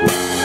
Cool.